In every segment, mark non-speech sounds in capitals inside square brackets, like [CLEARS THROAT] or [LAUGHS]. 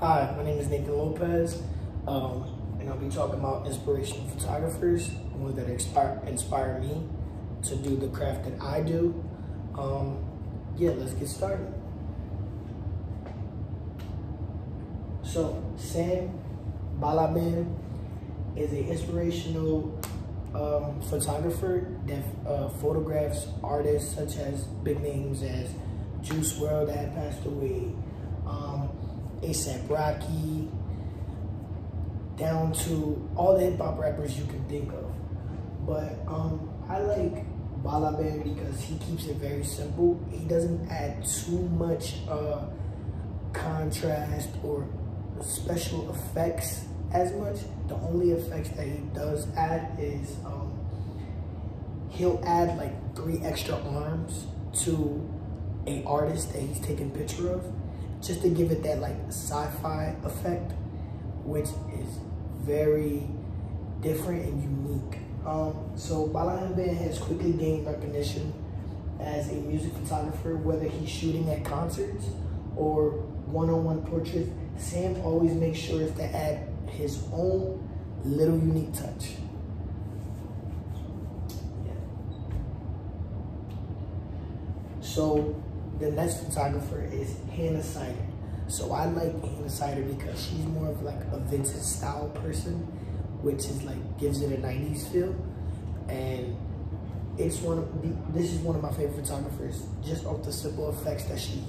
Hi, my name is Nathan Lopez, um, and I'll be talking about inspirational photographers, ones that inspire, inspire me to do the craft that I do. Um, yeah, let's get started. So, Sam Balaban is an inspirational um, photographer that uh, photographs artists such as big names as Juice WRLD that passed away, um, ASAP Rocky, down to all the hip hop rappers you can think of. But um, I like Balaban because he keeps it very simple. He doesn't add too much uh, contrast or special effects as much. The only effects that he does add is um, he'll add like three extra arms to a artist that he's taking picture of just to give it that like sci-fi effect, which is very different and unique. Um, so Balaban has quickly gained recognition as a music photographer, whether he's shooting at concerts or one-on-one portraits. Sam always makes sure to add his own little unique touch. Yeah. So the next photographer is Hannah Sider. So I like Hannah Sider because she's more of like a vintage style person, which is like gives it a 90s feel. And it's one of this is one of my favorite photographers just off the simple effects that she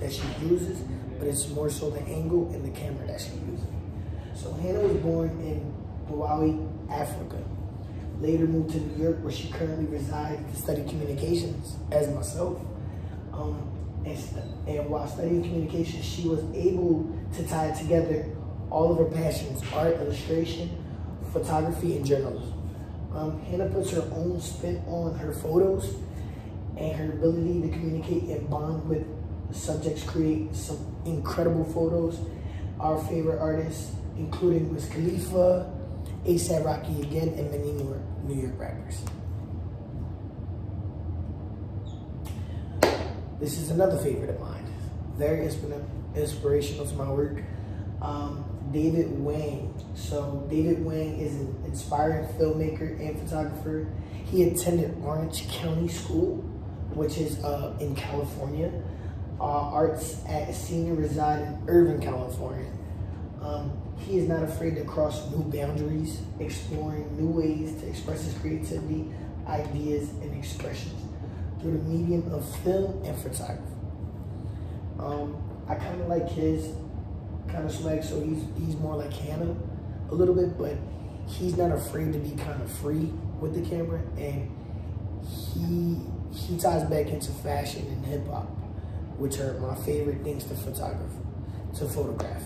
that she uses, but it's more so the angle and the camera that she uses. So Hannah was born in Malawi, Africa. Later moved to New York where she currently resides to study communications as myself. Um, and, and while studying communication, she was able to tie together all of her passions, art, illustration, photography, and journalism. Um, Hannah puts her own spin on her photos and her ability to communicate and bond with subjects create some incredible photos. Our favorite artists, including Wiz Khalifa, ASAP Rocky again, and many more New York rappers. This is another favorite of mine. Very inspirational to my work. Um, David Wang. So David Wang is an inspiring filmmaker and photographer. He attended Orange County School, which is uh, in California. Uh, arts at Senior reside in Irvine, California. Um, he is not afraid to cross new boundaries, exploring new ways to express his creativity, ideas, and expressions through the medium of film and photography. Um, I kind of like his kind of swag, so he's he's more like Hannah a little bit, but he's not afraid to be kind of free with the camera, and he he ties back into fashion and hip hop, which are my favorite things to photograph, to photograph.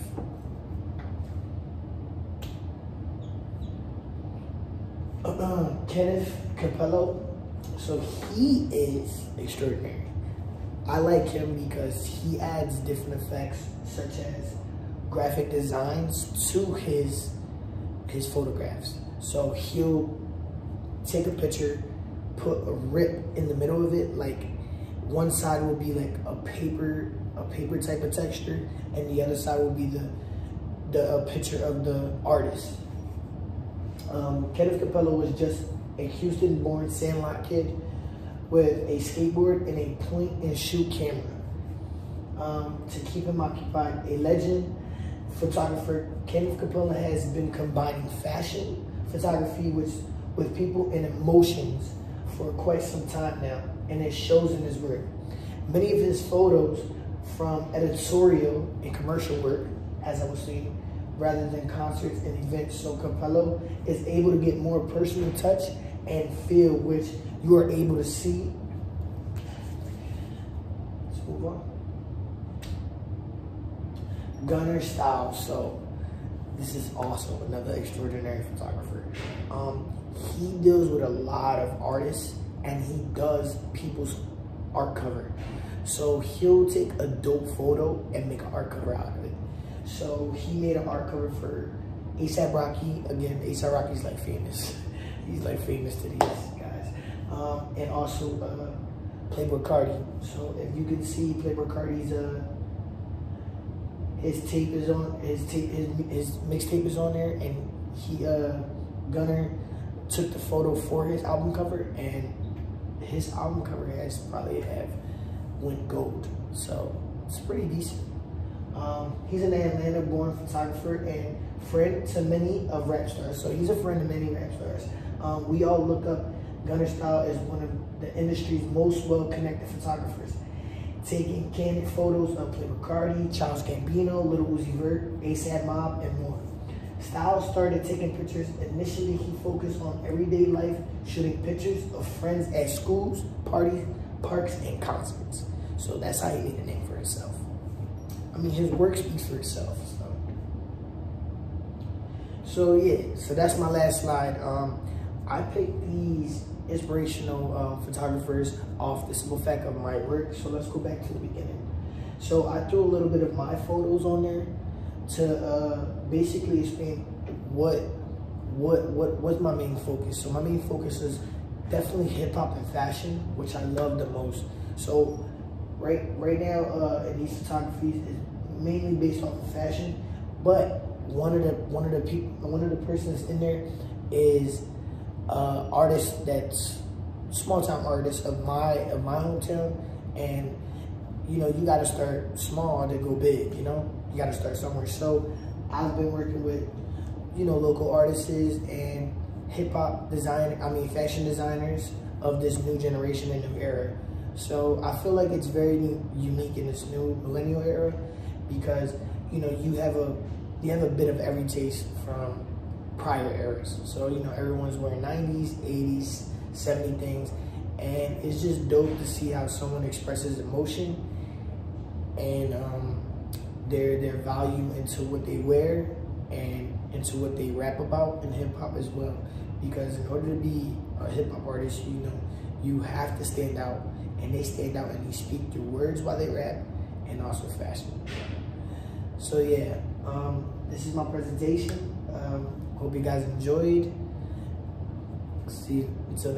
[CLEARS THROAT] Kenneth Cappello, so he is extraordinary. I like him because he adds different effects such as graphic designs to his his photographs. So he'll take a picture, put a rip in the middle of it, like one side will be like a paper, a paper type of texture, and the other side will be the the picture of the artist. Um, Kenneth Cappello was just a Houston-born Sandlot kid with a skateboard and a point and shoot camera um, to keep him occupied. A legend photographer, Kenneth Cappello has been combining fashion photography with, with people and emotions for quite some time now, and it shows in his work. Many of his photos from editorial and commercial work, as I was saying, rather than concerts and events. So Cappello is able to get more personal touch and feel which you are able to see. Let's move on. Gunner Stahl. So this is also another extraordinary photographer. Um, he deals with a lot of artists and he does people's art cover. So he'll take a dope photo and make an art cover out of it. So he made an art cover for ASAP Rocky. Again, ASAP Rocky's like famous. [LAUGHS] He's like famous to these guys. Um, and also uh, Playboi Carti. So if you can see Playboi Carti's uh, his tape is on his tape his his mixtape is on there, and he uh Gunner took the photo for his album cover, and his album cover has probably have went gold, so it's pretty decent. Um, he's an Atlanta-born photographer and friend to many of rap stars. So he's a friend of many rap stars. Um, we all look up Gunner Stahl as one of the industry's most well-connected photographers, taking candid photos of Playboi Carti, Charles Gambino, Little Uzi Vert, ASAP Mob, and more. Styles started taking pictures. Initially, he focused on everyday life, shooting pictures of friends at schools, parties, parks, and concerts. So that's how he made a name for himself. I mean, his work speaks for itself. So, yeah, so that's my last slide. Um, I picked these inspirational uh, photographers off the simple fact of my work. So let's go back to the beginning. So I threw a little bit of my photos on there to uh, basically explain what what what was my main focus. So my main focus is definitely hip hop and fashion, which I love the most. So right right now uh, in these photographies is mainly based off of fashion, but one of the one of the people one of the persons in there is uh, artist that's small town artist of my of my hometown, and you know you got to start small to go big. You know you got to start somewhere. So I've been working with you know local artists and hip hop design I mean fashion designers of this new generation and new era. So I feel like it's very unique in this new millennial era because you know you have a you have a bit of every taste from prior eras. So you know everyone's wearing 90s, 80s, 70 things, and it's just dope to see how someone expresses emotion and um, their their value into what they wear and into what they rap about in hip hop as well. Because in order to be a hip hop artist, you know you have to stand out and they stand out and they speak through words while they rap and also fashion. So yeah, um, this is my presentation. Um, hope you guys enjoyed. See you until next